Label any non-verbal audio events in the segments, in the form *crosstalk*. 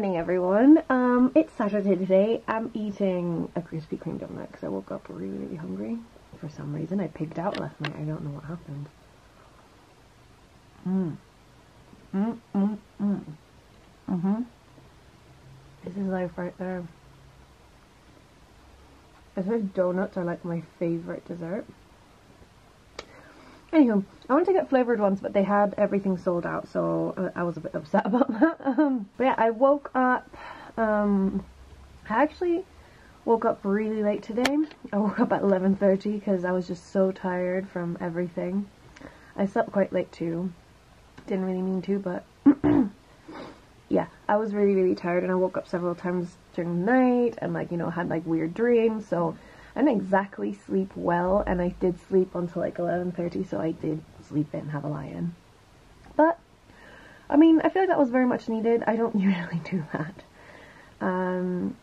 morning everyone. Um, it's Saturday today. I'm eating a Krispy Kreme donut because I woke up really, really hungry. For some reason I pigged out last night. I don't know what happened. Mmm. Mmm, mmm, mmm. Mm-hmm. This is life right there. I think donuts are like my favourite dessert. Anywho, I wanted to get flavoured ones, but they had everything sold out, so I was a bit upset *laughs* about that. Um, but yeah, I woke up, um, I actually woke up really late today. I woke up at 11.30 because I was just so tired from everything. I slept quite late too. Didn't really mean to, but *clears throat* yeah, I was really, really tired and I woke up several times during the night and like, you know, had like weird dreams, so I didn't exactly sleep well, and I did sleep until like 11.30, so I did sleep in, and have a lie-in. But, I mean, I feel like that was very much needed. I don't *laughs* usually do that. Um,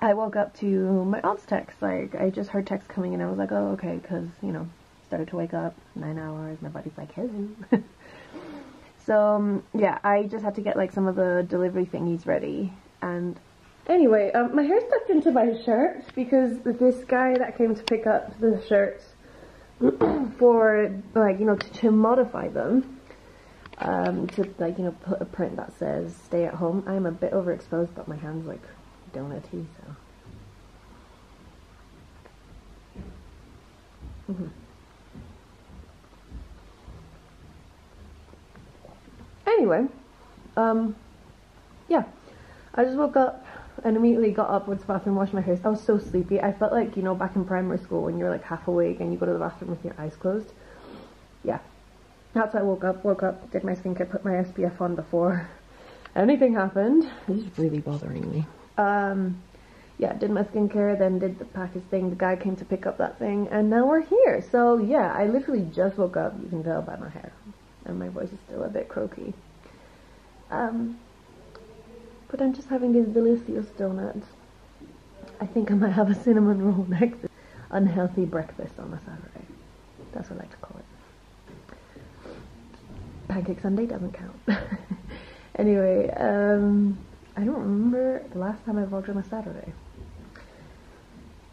I woke up to my aunt's text, like, I just heard text coming in, I was like, oh, okay, because, you know, started to wake up, nine hours, my body's like, hello. *laughs* so, um, yeah, I just had to get, like, some of the delivery thingies ready, and Anyway, um, my hair stuck into my shirt because this guy that came to pick up the shirts *clears throat* for, like, you know, to, to modify them, um, to, like, you know, put a print that says stay at home. I'm a bit overexposed, but my hand's, like, donutty, so. Mm -hmm. Anyway, um, yeah, I just woke up and immediately got up, went to the bathroom, washed my face. I was so sleepy. I felt like, you know, back in primary school when you're like half awake and you go to the bathroom with your eyes closed. Yeah. That's how I woke up, woke up, did my skincare, put my SPF on before *laughs* anything happened. This is really bothering me. Um, yeah, did my skincare, then did the package thing. The guy came to pick up that thing, and now we're here. So yeah, I literally just woke up. You can tell by my hair, and my voice is still a bit croaky. Um, but I'm just having these delicious donuts. I think I might have a cinnamon roll *laughs* next. Unhealthy breakfast on a Saturday. That's what I like to call it. Pancake Sunday doesn't count. *laughs* anyway, um, I don't remember the last time I vlogged on a Saturday.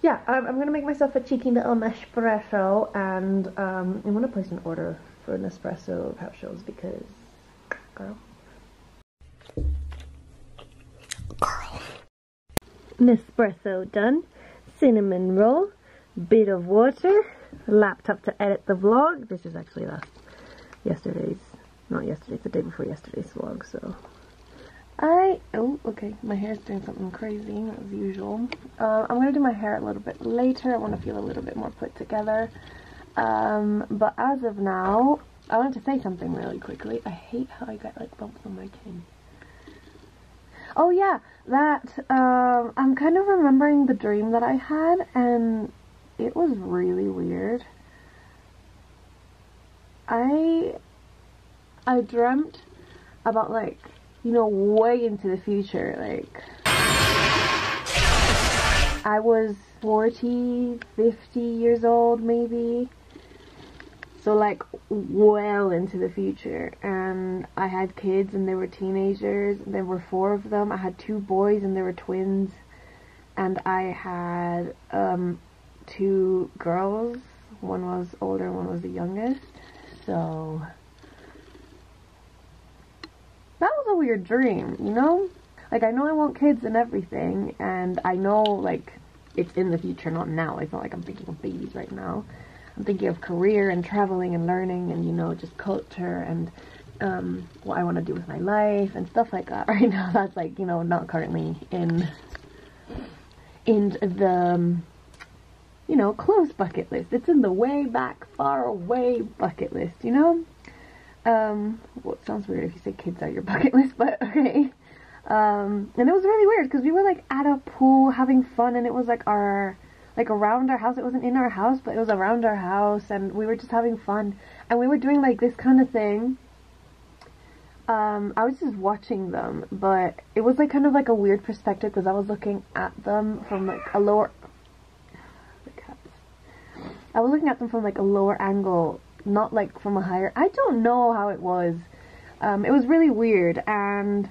Yeah, I'm, I'm, gonna make myself a cheeky little espresso and um, I'm gonna place an order for an espresso capsules because, girl. Nespresso done, cinnamon roll, bit of water, laptop to edit the vlog. This is actually last yesterday's, not yesterday's, the day before yesterday's vlog, so. I, oh, okay, my hair's doing something crazy, as usual. Uh, I'm gonna do my hair a little bit later, I want to feel a little bit more put together. Um, but as of now, I wanted to say something really quickly. I hate how I get like bumps on my chin. Oh yeah, that, um, I'm kind of remembering the dream that I had, and it was really weird. I, I dreamt about like, you know, way into the future, like, I was 40, 50 years old maybe, so like well into the future. And I had kids and they were teenagers. There were four of them. I had two boys and they were twins. And I had um, two girls. One was older one was the youngest. So that was a weird dream you know? Like I know I want kids and everything. And I know like it's in the future not now. It's not like I'm thinking of babies right now I'm thinking of career and traveling and learning and, you know, just culture and um, what I want to do with my life and stuff like that. *laughs* Right now, that's like, you know, not currently in, in the, um, you know, close bucket list. It's in the way back, far away bucket list, you know? Um, well, it sounds weird if you say kids are your *laughs* bucket list, but okay. Um, and it was really weird because we were like at a pool having fun and it was like our like around our house. It wasn't in our house, but it was around our house, and we were just having fun. And we were doing like this kind of thing. Um, I was just watching them, but it was like kind of like a weird perspective because I was looking at them from like a lower. I was looking at them from like a lower angle, not like from a higher. I don't know how it was. Um, it was really weird, and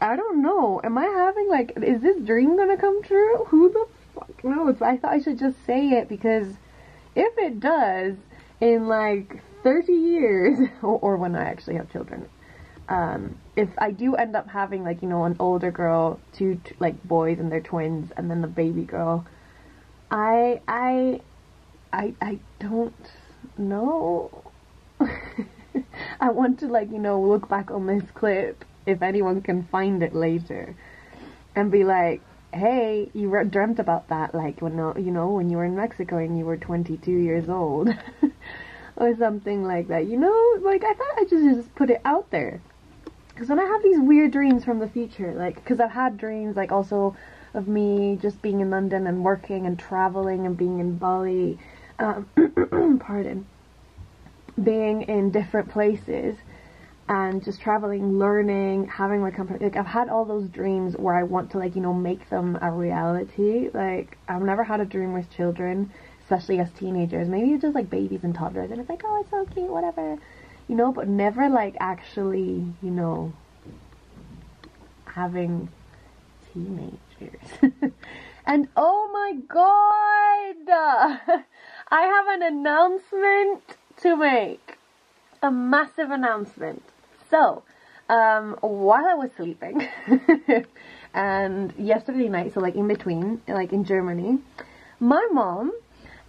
I don't know. Am I having like, is this dream gonna come true? Who the fuck knows? I thought I should just say it because if it does, in like 30 years, *laughs* or, when I actually have children, um, if I do end up having like, you know, an older girl, two, like boys and they're twins, and then the baby girl, I, I, I, I don't know. *laughs* I want to like, you know, look back on this clip if anyone can find it later and be like, hey, you re- dreamt about that like when uh, you know when you were in Mexico and you were 22 years old *laughs* or something like that. You know, like I thought I just just put it out there. Cuz when I have these weird dreams from the future, like cuz I've had dreams like also of me just being in London and working and traveling and being in Bali, um, *clears throat* pardon, being in different places and just traveling, learning, having my company. Like I've had all those dreams where I want to like you know make them a reality. Like I've never had a dream with children, especially as teenagers. Maybe just like babies and toddlers, and it's like oh it's so cute, whatever, you know. But never like actually you know having teenagers. *laughs* and oh my god, *laughs* I have an announcement to make. A massive announcement. So, um, while I was sleeping, *laughs* and yesterday night, so like in between, like in Germany, my mom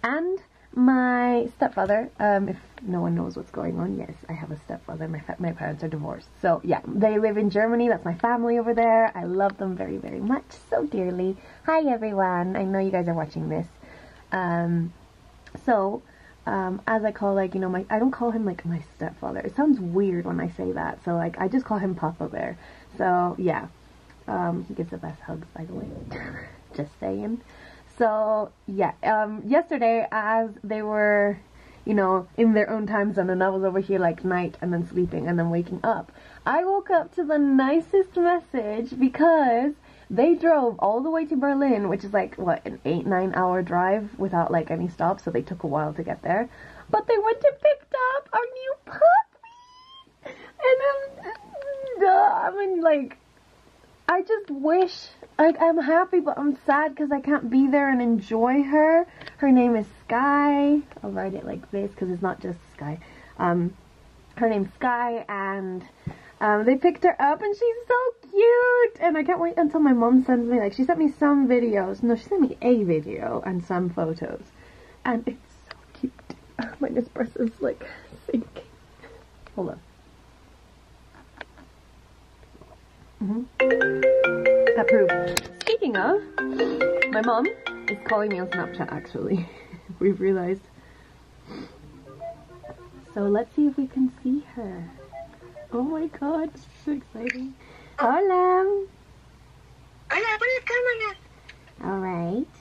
and my stepfather, um, if no one knows what's going on, yes, I have a stepfather. My, my parents are divorced. So, yeah, they live in Germany. That's my family over there. I love them very, very much, so dearly. Hi, everyone. I know you guys are watching this. Um, so, um, as I call like you know my I don't call him like my stepfather. It sounds weird when I say that. So like I just call him Papa Bear. So yeah, um, he gives the best hugs by the way. *laughs* just saying. So yeah, um, yesterday as they were, you know, in their own time zone, and I was over here like night and then sleeping and then waking up. I woke up to the nicest message because they drove all the way to Berlin, which is like what an eight nine hour drive without like any stops, so they took a while to get there. But they went and picked up our new puppy, and I'm, uh, I mean, like, I just wish, like, I'm happy, but I'm sad because I can't be there and enjoy her. Her name is Skye. I'll write it like this because it's not just Sky. Um, her name's Skye, and um, they picked her up and she's so cute! And I can't wait until my mom sends me like she sent me some videos. No she sent me a video and some photos. And it's so cute. My Nespresso's like sinking. Hold on. Mm-hmm. approved speaking of my mom is calling me on Snapchat actually. *laughs* We've realized. So let's see if we can see her Oh my god, this is so exciting. Hola. Hola, pon la cámara. Alright.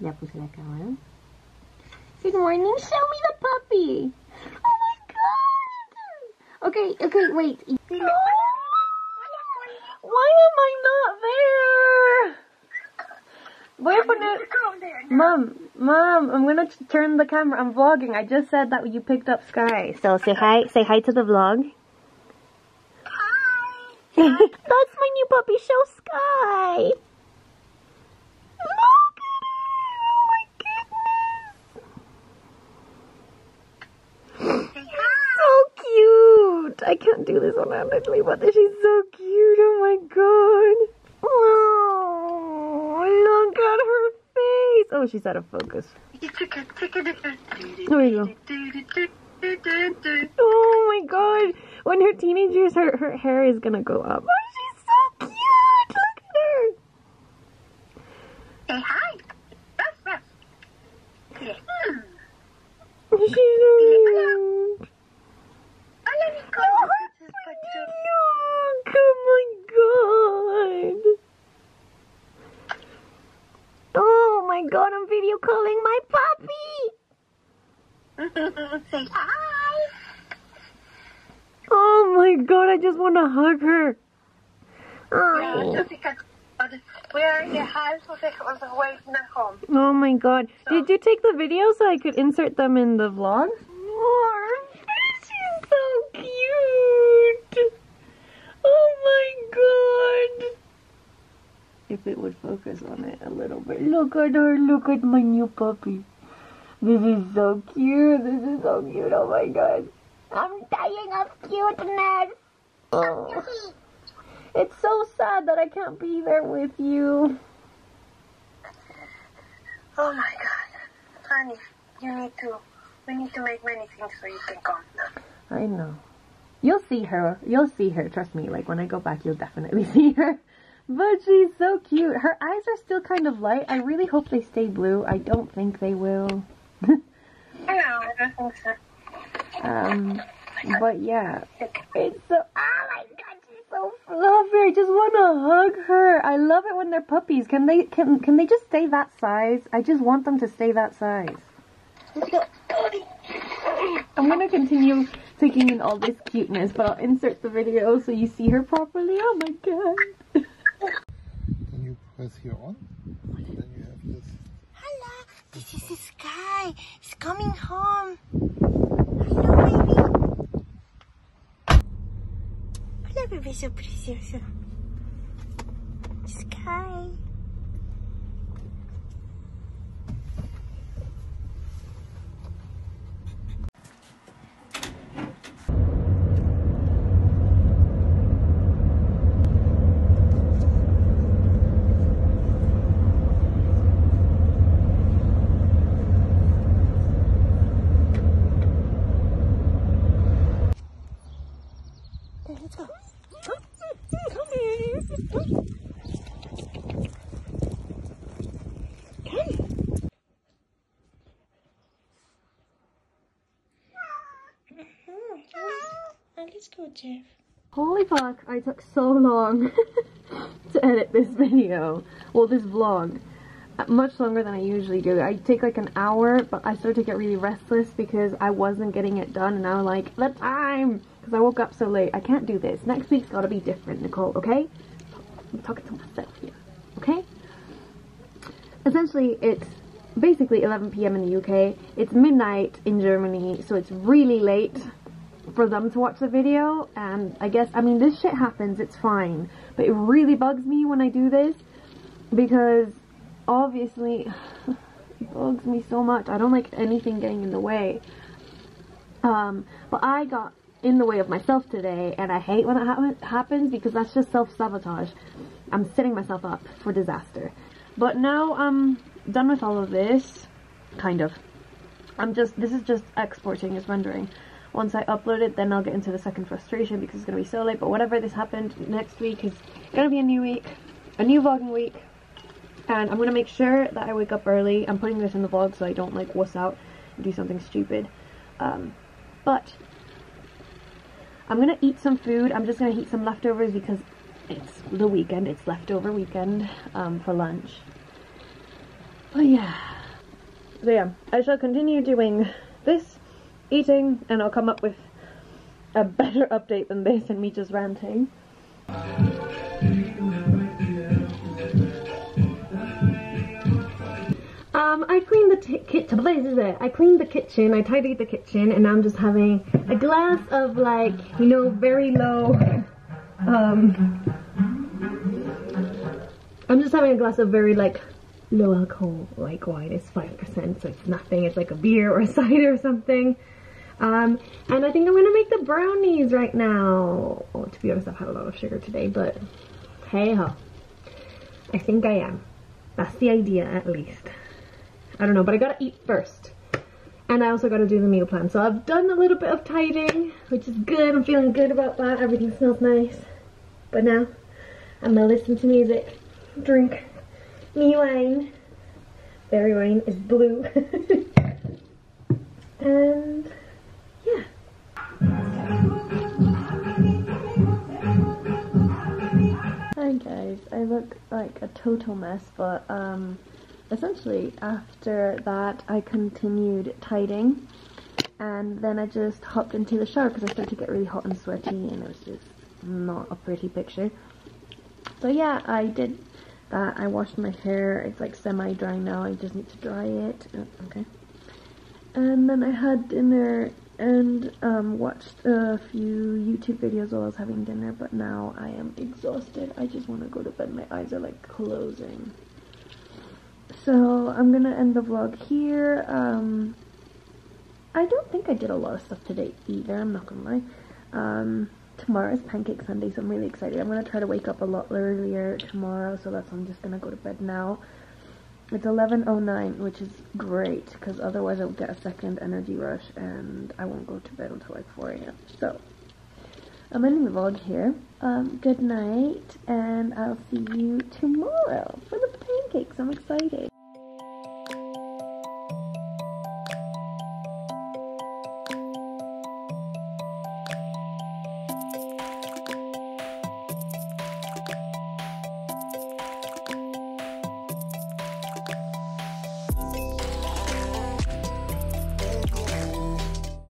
Ya puse la cámara. Good morning, show me the puppy. Oh my god. Okay, okay, wait. Hola, Why am I not there? Voy a poner... Go there now. Mom, mom, I'm gonna turn the camera. I'm vlogging. I just said that you picked up Skye. So say hi. Say hi to the vlog. Hi. *laughs* That's my new puppy show, Skye. Look at her! Oh my goodness! Say hi. So cute! I can't do this one-handedly, but she's so cute. Oh my god! Oh, look at her face! Oh, she's out of focus. There we go. Oh my god! When her teenage years, her, her hair is gonna go up. Oh, she's so cute! Look at her! Say hi. Ruff, ruff. Dile, hmm. She's so cute. Hola, Nico. Look! Oh my god! Oh my god, I'm video calling my puppy! *laughs* Say hi. Oh my god, I just want to hug her. Oh. We are in the house och fick oss home. oh my god. Did you take the video so I could insert them in the vlog? More. She's so cute. Oh my if it would focus on it a little bit. Look at her, look at my new puppy. This is so cute, this is so cute, oh my god. I'm dying of cuteness. Oh. It's so sad that I can't be there with you. Oh my god. Honey, you need to, we need to make many things so you can come. I know. You'll see her. You'll see her. Trust me. Like when I go back, you'll definitely *laughs* see her. But she's so cute. Her eyes are still kind of light. I really hope they stay blue. I don't think they will. I know, I don't think so. um, but yeah, it's so. Oh my god, she's so fluffy. I just want to hug her. I love it when they're puppies. Can they? Can can they just stay that size? I just want them to stay that size. I'm gonna continue taking in all this cuteness, but I'll insert the video so you see her properly. Oh my god. Press here on. Then you have this. Hello, this is the sky. It's coming home. Hello, baby. Hola, bebeso precioso. Skye. Okay, let's go. Come, come here. Come. Oh, let's go, Jeff. Holy fuck, I took so long *laughs* to edit this video. Well, this vlog. Uh, Much longer than I usually do. I take like an hour, but I started to get really restless because I wasn't getting it done and I was like, the time! Because I woke up so late. I can't do this. Next week's gotta be different, Nicolle, okay? I'm talking to myself here, okay? Essentially, it's basically 11 p.m. in the UK. It's midnight in Germany, so it's really late for them to watch the video and I guess I mean this shit happens it's fine. But it really bugs me when I do this because obviously *sighs* it bugs me so much. I don't like anything getting in the way. Um but I got in the way of myself today and I hate when that happen- happens because that's just self-sabotage. I'm setting myself up for disaster. But now I'm done with all of this kind of. I'm just this is just exporting is rendering once I upload it, then I'll get into the second frustration because it's going to be so late. But whatever this happened, next week is going to be a new week, a new vlogging week. And I'm going to make sure that I wake up early. I'm putting this in the vlog so I don't like wuss out and do something stupid. Um, but I'm going to eat some food. I'm just going to eat some leftovers because it's the weekend. It's leftover weekend um, for lunch. But yeah. So yeah, I shall continue doing this eating and I'll come up with a better *laughs* update than this and me just ranting. Um, I cleaned the t- kitchen. I cleaned the kitchen. I tidied the kitchen, and now I'm just having a glass of like, you know, very low. Um, I'm just having a glass of very like low alcohol, like wine. It's five percent, so it's nothing. It's like a beer or a *laughs* cider or something. Um, and I think I'm gonna make the brownies right now. Oh, to be honest, I've had a lot of sugar today, but hey ho. I think I am. That's the idea, at least. I don't know, but I gotta eat first. And I also gotta do the meal plan. So I've done a little bit of tidying, which is good. I'm feeling good about that. Everything smells nice. But now, I'm gonna listen to music, drink me wine. Berry wine is blue. *laughs* I look like a total mess, but um, essentially after that I continued tidying and then I just hopped into the shower because I started to get really hot and sweaty and it was just not a pretty picture. So yeah, I did that. I washed my hair. It's like semi-dry now. I just need to dry it. Oh, okay. And then I had dinner and um, watched a few YouTube videos while I was having dinner, but now I am exhausted. I just want to go to bed. My eyes are like closing. So I'm gonna end the vlog here. Um, I don't think I did a lot of stuff today either, I'm not gonna lie. Um, tomorrow is Pancake Sunday, so I'm really excited. I'm gonna try to wake up a lot earlier tomorrow, so that's why I'm just gonna go to bed now. It's 11.09, which is great, because otherwise I'll get a second energy rush, and I won't go to bed until like 4 a.m. So, I'm ending the vlog here. Um, good night, and I'll see you tomorrow for the pancakes. I'm excited.